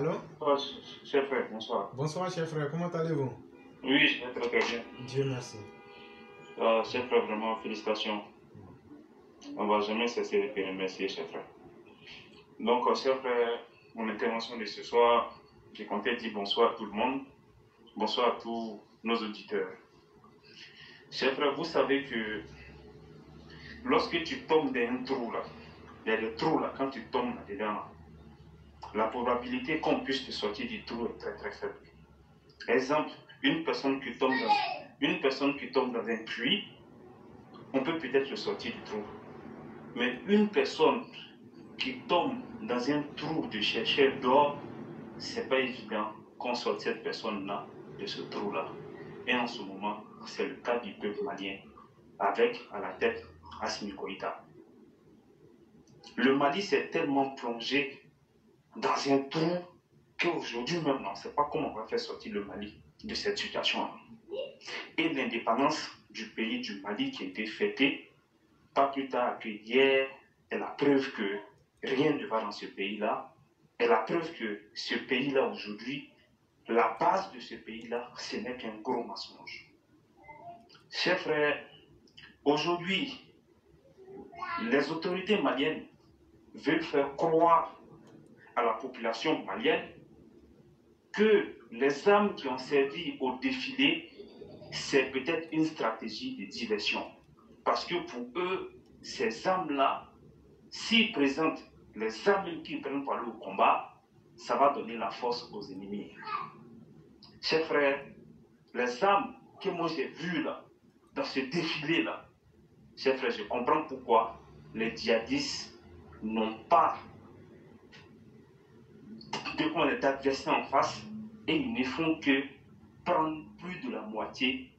Allô? Oh, cher frère, bonsoir. Bonsoir, cher frère. Comment allez-vous? Oui, je vais très très bien. Dieu merci. Euh, cher frère, vraiment, félicitations. On va jamais cesser de te remercier, cher frère. Donc, euh, cher frère, mon intervention de ce soir, j'ai compté dire bonsoir à tout le monde. Bonsoir à tous nos auditeurs. Cher frère, vous savez que lorsque tu tombes dans un trou là, il y a des trous là, quand tu tombes là-dedans, là, la probabilité qu'on puisse te sortir du trou est très très faible. Exemple, une personne qui tombe dans, une personne qui tombe dans un puits, on peut peut-être le sortir du trou. Mais une personne qui tombe dans un trou de chercheur d'or, c'est pas évident qu'on sorte cette personne-là de ce trou-là. Et en ce moment, c'est le cas du peuple malien, avec à la tête Assimi Goïta. Le Mali s'est tellement plongé dans un trou qu'aujourd'hui même, on ne sait pas comment on va faire sortir le Mali de cette situation-là. Et l'indépendance du pays du Mali qui a été fêtée, pas plus tard que hier, est la preuve que rien ne va dans ce pays-là, est la preuve que ce pays-là aujourd'hui, la base de ce pays-là, ce n'est qu'un gros mensonge. Chers frères, aujourd'hui, les autorités maliennes veulent faire croire à la population malienne que les armes qui ont servi au défilé, c'est peut-être une stratégie de diversion. Parce que pour eux, ces armes-là, s'ils présentent les armes qu'ils prennent aller au combat, ça va donner la force aux ennemis. Chers frères, les armes que moi j'ai vues là, dans ce défilé-là, chers frères, je comprends pourquoi les djihadistes n'ont pas de d'adversaires en face et ils ne font que prendre plus de la moitié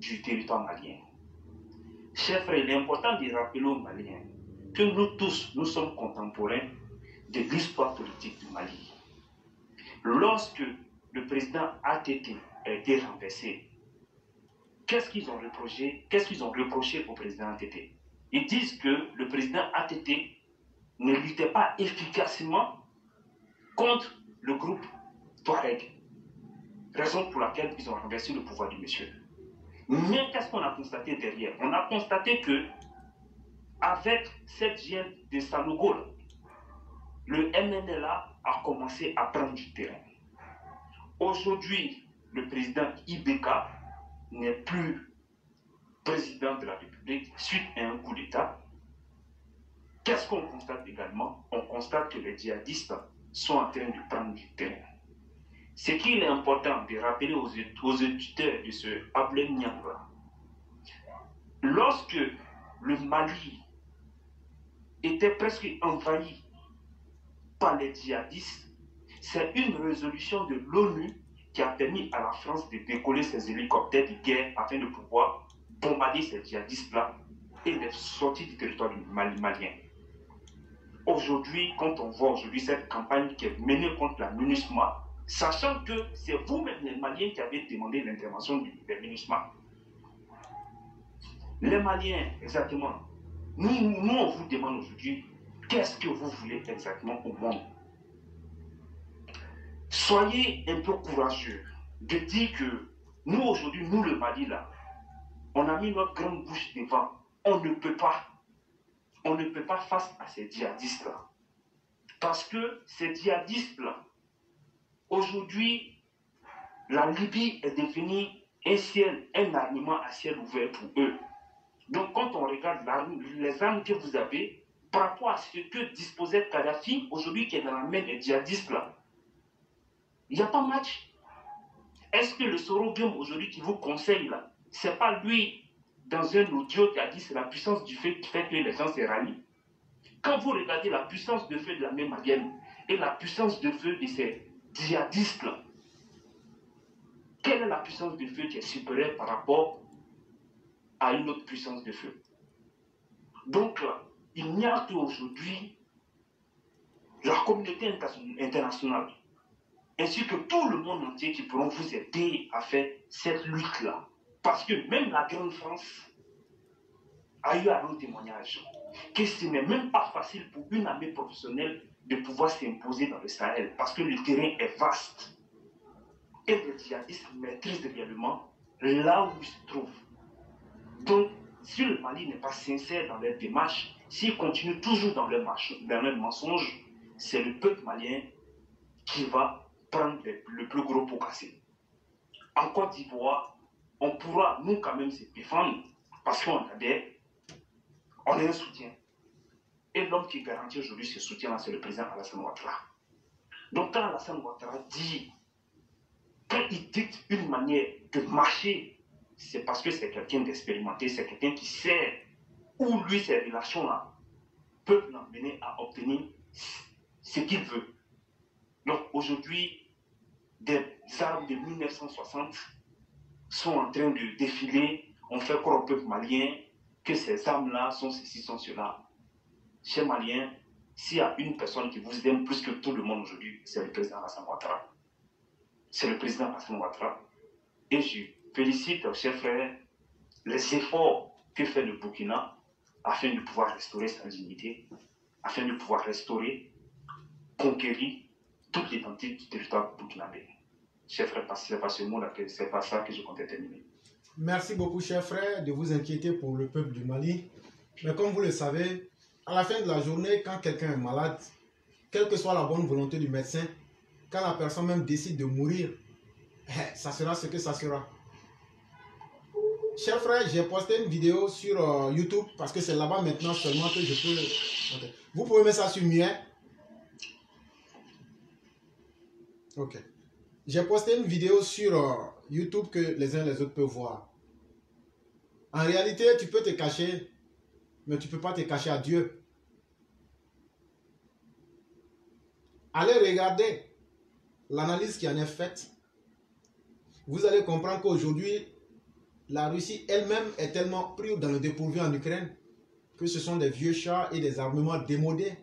du territoire malien. Chers frères, il est important de rappeler aux Maliens que nous tous, nous sommes contemporains de l'histoire politique du Mali. Lorsque le président ATT a été renversé, qu'est-ce qu'ils ont reproché Qu'est-ce qu'ils ont reproché au président ATT Ils disent que le président ATT ne luttait pas efficacement contre le groupe Touareg. Raison pour laquelle ils ont renversé le pouvoir du monsieur. Mais qu'est-ce qu'on a constaté derrière? On a constaté que, avec cette gêne de Sanogo, le MNLA a commencé à prendre du terrain. Aujourd'hui, le président Ibeka n'est plus président de la République suite à un coup d'État. Qu'est-ce qu'on constate également? On constate que les djihadistes sont en train de prendre du terrain. Ce qu'il est important de rappeler aux, aux auditeurs de ce Ablem Nyangwa, lorsque le Mali était presque envahi par les djihadistes, c'est une résolution de l'ONU qui a permis à la France de décoller ses hélicoptères de guerre afin de pouvoir bombarder ces djihadistes-là et les sortir du territoire malien. Aujourd'hui, quand on voit aujourd'hui cette campagne qui est menée contre la MINUSMA, sachant que c'est vous-même les Maliens qui avez demandé l'intervention des MINUSMA. Les Maliens, exactement, nous, nous on vous demande aujourd'hui, qu'est-ce que vous voulez exactement au monde? Soyez un peu courageux de dire que nous aujourd'hui, nous le Mali là, on a mis notre grande bouche devant. On ne peut pas. On ne peut pas face à ces djihadistes-là. Parce que ces djihadistes-là, aujourd'hui, la Libye est devenue un ciel, un armement à ciel ouvert pour eux. Donc quand on regarde les armes que vous avez, par rapport à ce que disposait Kadhafi, aujourd'hui qui est dans la main des djihadistes-là, il n'y a pas match. Est-ce que le Sorobium aujourd'hui qui vous conseille là, c'est pas lui dans un audio qui a dit c'est la puissance du feu qui fait que les gens se rallient. Quand vous regardez la puissance de feu de la même malienne et la puissance de feu de ces djihadistes là, quelle est la puissance de feu qui est supérieure par rapport à une autre puissance de feu? Donc il n'y a qu'aujourd'hui la communauté internationale ainsi que tout le monde entier qui pourront vous aider à faire cette lutte-là. Parce que même la Grande France a eu un témoignage que ce n'est même pas facile pour une armée professionnelle de pouvoir s'imposer dans le Sahel parce que le terrain est vaste. Et les djihadistes maîtrisent réellement là où ils se trouvent. Donc, si le Mali n'est pas sincère dans leur démarche, s'ils continuent toujours dans leur, dans leur mensonge, c'est le peuple malien qui va prendre le, plus gros pot cassé. En Côte d'Ivoire, on pourra, nous, quand même, se défendre parce qu'on a des, on a un soutien. Et l'homme qui garantit aujourd'hui ce soutien-là, c'est le président Alassane Ouattara. Donc, quand Alassane Ouattara dit, quand il dit une manière de marcher, c'est parce que c'est quelqu'un d'expérimenté, c'est quelqu'un qui sait où lui, ces relations-là peuvent l'emmener à obtenir ce qu'il veut. Donc, aujourd'hui, des armes de 1960 sont en train de défiler. On fait croire au peuple malien que ces armes-là sont ceci, sont cela. Chers Maliens, s'il y a une personne qui vous aime plus que tout le monde aujourd'hui, c'est le président Hassan Ouattara. C'est le président Hassan Ouattara. Et je félicite, chers frères, les efforts que fait le Burkina afin de pouvoir restaurer sa dignité, afin de pouvoir restaurer, conquérir toute l'identité du territoire burkinabé. Chers frères, c'est pas ce mot-là, c'est pas ça que je comptais terminer. Merci beaucoup, chers frères, de vous inquiéter pour le peuple du Mali. Mais comme vous le savez, à la fin de la journée, quand quelqu'un est malade, quelle que soit la bonne volonté du médecin, quand la personne même décide de mourir, eh, ça sera ce que ça sera. Chers frères, j'ai posté une vidéo sur euh, YouTube parce que c'est là-bas maintenant seulement que je peux. Vous pouvez mettre ça sur mien. Ok. J'ai posté une vidéo sur euh, YouTube que les uns les autres peuvent voir. En réalité, tu peux te cacher mais tu ne peux pas te cacher à Dieu. Allez regarder l'analyse qui en est faite. Vous allez comprendre qu'aujourd'hui, la Russie elle-même est tellement prise dans le dépourvu en Ukraine que ce sont des vieux chars et des armements démodés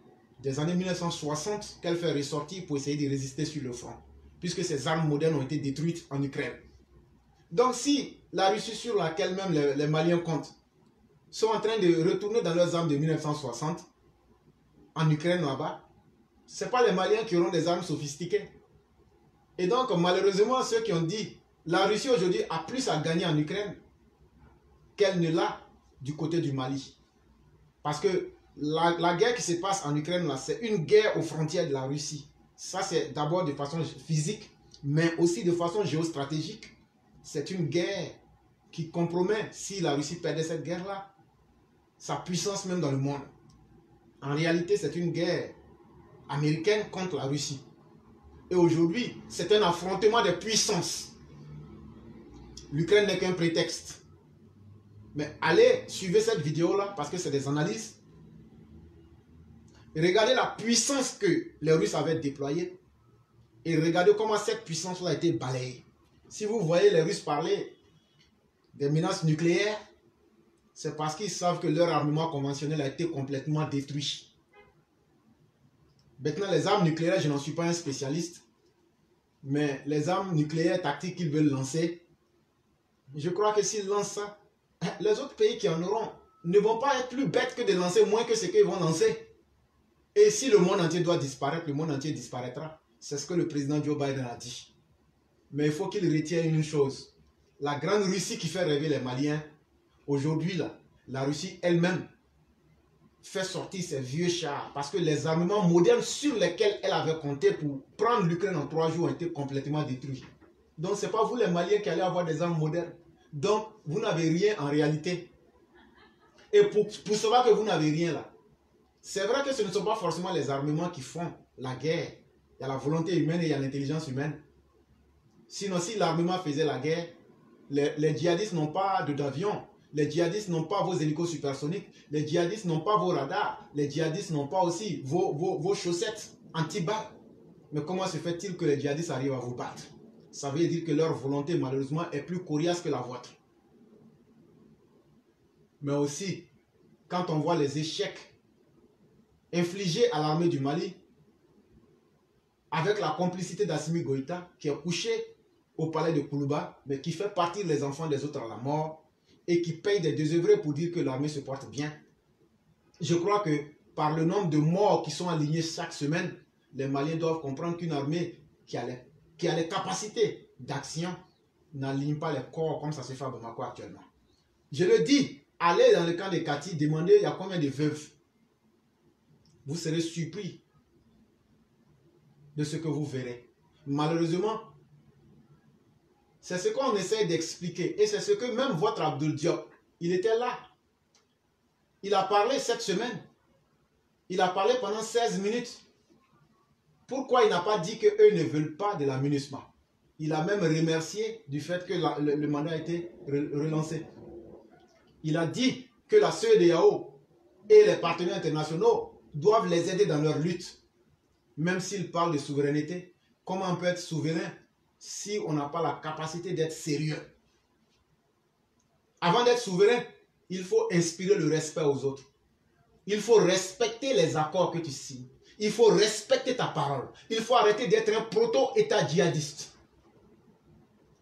des années 1960 qu'elle fait ressortir pour essayer de résister sur le front, puisque ces armes modernes ont été détruites en Ukraine. Donc si la Russie sur laquelle même les, Maliens comptent sont en train de retourner dans leurs armes de 1960 en Ukraine là-bas, ce pas les Maliens qui auront des armes sophistiquées. Et donc, malheureusement, ceux qui ont dit la Russie aujourd'hui a plus à gagner en Ukraine qu'elle ne l'a du côté du Mali. Parce que la, la guerre qui se passe en Ukraine, là, c'est une guerre aux frontières de la Russie. Ça, c'est d'abord de façon physique, mais aussi de façon géostratégique. C'est une guerre qui compromet, si la Russie perdait cette guerre-là, sa puissance même dans le monde. En réalité, c'est une guerre américaine contre la Russie. Et aujourd'hui, c'est un affrontement des puissances. L'Ukraine n'est qu'un prétexte. Mais allez, suivez cette vidéo-là parce que c'est des analyses. Regardez la puissance que les Russes avaient déployée. Et regardez comment cette puissance-là a été balayée. Si vous voyez les Russes parler des menaces nucléaires, c'est parce qu'ils savent que leur armement conventionnel a été complètement détruit. Maintenant, les armes nucléaires, je n'en suis pas un spécialiste, mais les armes nucléaires tactiques qu'ils veulent lancer, je crois que s'ils lancent ça, les autres pays qui en auront ne vont pas être plus bêtes que de lancer moins que ce qu'ils vont lancer. Et si le monde entier doit disparaître, le monde entier disparaîtra. C'est ce que le président Joe Biden a dit. Mais il faut qu'il retienne une chose. La grande Russie qui fait rêver les Maliens, Aujourd'hui, la Russie elle-même fait sortir ses vieux chars parce que les armements modernes sur lesquels elle avait compté pour prendre l'Ukraine en trois jours ont été complètement détruits. Donc, ce n'est pas vous les Maliens qui allez avoir des armes modernes. Donc, vous n'avez rien en réalité. Et pour, pour savoir que vous n'avez rien là, c'est vrai que ce ne sont pas forcément les armements qui font la guerre. Il y a la volonté humaine et il y a l'intelligence humaine. Sinon, si l'armement faisait la guerre, les, djihadistes n'ont pas d'avion, les djihadistes n'ont pas vos hélicos supersoniques. Les djihadistes n'ont pas vos radars. Les djihadistes n'ont pas aussi vos, vos, chaussettes anti-balles. Mais comment se fait-il que les djihadistes arrivent à vous battre? Ça veut dire que leur volonté, malheureusement, est plus coriace que la vôtre. Mais aussi, quand on voit les échecs infligés à l'armée du Mali, avec la complicité d'Assimi Goïta, qui est couché au palais de Koulouba, mais qui fait partir les enfants des autres à la mort, et qui paye des désœuvrés pour dire que l'armée se porte bien. Je crois que par le nombre de morts qui sont alignés chaque semaine, les Maliens doivent comprendre qu'une armée qui a les, qui a les capacités d'action n'aligne pas les corps comme ça se fait à Bamako actuellement. Je le dis, allez dans le camp de Kati, demandez il y a combien de veuves. Vous serez surpris de ce que vous verrez. Malheureusement, c'est ce qu'on essaie d'expliquer. Et c'est ce que même votre Abdul Diop, il était là. Il a parlé cette semaine. Il a parlé pendant 16 minutes. Pourquoi il n'a pas dit qu'eux ne veulent pas de l'aménagement Il a même remercié du fait que le, mandat a été relancé. Il a dit que la CEDEAO et les partenaires internationaux doivent les aider dans leur lutte. Même s'ils parlent de souveraineté, comment on peut être souverain si on n'a pas la capacité d'être sérieux? Avant d'être souverain, il faut inspirer le respect aux autres. Il faut respecter les accords que tu signes. Il faut respecter ta parole. Il faut arrêter d'être un proto-État djihadiste.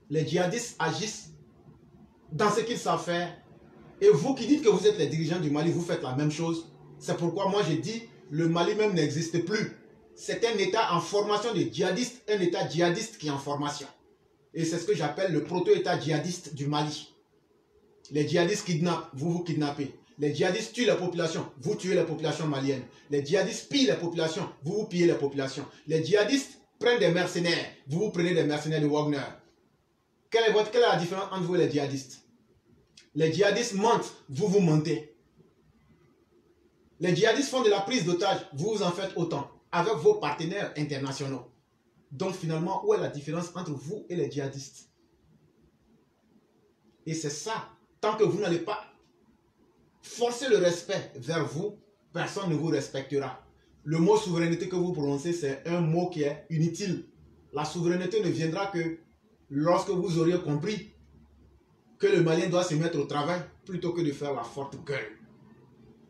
Les djihadistes agissent dans ce qu'ils savent faire. Et vous qui dites que vous êtes les dirigeants du Mali, vous faites la même chose. C'est pourquoi moi j'ai dit, le Mali même n'existe plus c'est un État en formation de djihadistes, un État djihadiste qui est en formation. Et c'est ce que j'appelle le proto-État djihadiste du Mali. Les djihadistes kidnappent, vous vous kidnappez. Les djihadistes tuent la population, vous tuez la population malienne. Les djihadistes pillent la population, vous vous pillez la population. Les djihadistes prennent des mercenaires, vous vous prenez des mercenaires de Wagner. Quelle est, quelle est la différence entre vous et les djihadistes? Les djihadistes mentent, vous vous mentez. Les djihadistes font de la prise d'otages, vous en faites autant avec vos partenaires internationaux. Donc finalement, où est la différence entre vous et les djihadistes? Et c'est ça, tant que vous n'allez pas forcer le respect vers vous, personne ne vous respectera. Le mot souveraineté que vous prononcez, c'est un mot qui est inutile. La souveraineté ne viendra que lorsque vous auriez compris que le Malien doit se mettre au travail plutôt que de faire la forte gueule.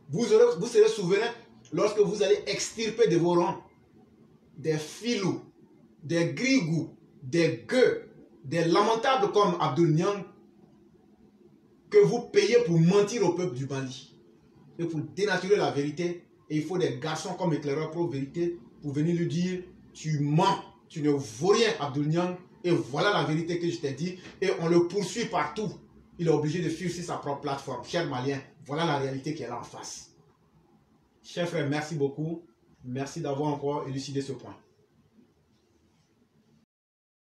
Vous, vous serez souverain lorsque vous allez extirper de vos rangs des filous, des grigous, des gueux, des lamentables comme Abdul Nyang, que vous payez pour mentir au peuple du Mali et pour dénaturer la vérité. Et il faut des garçons comme éclaireur pro vérité pour venir lui dire Tu mens, tu ne vaux rien, Abdul Nyang, et voilà la vérité que je t'ai dit. Et on le poursuit partout. Il est obligé de fuir sur sa propre plateforme. Cher Malien, voilà la réalité qui est en face. Chers frères, merci beaucoup. Merci d'avoir encore élucidé ce point.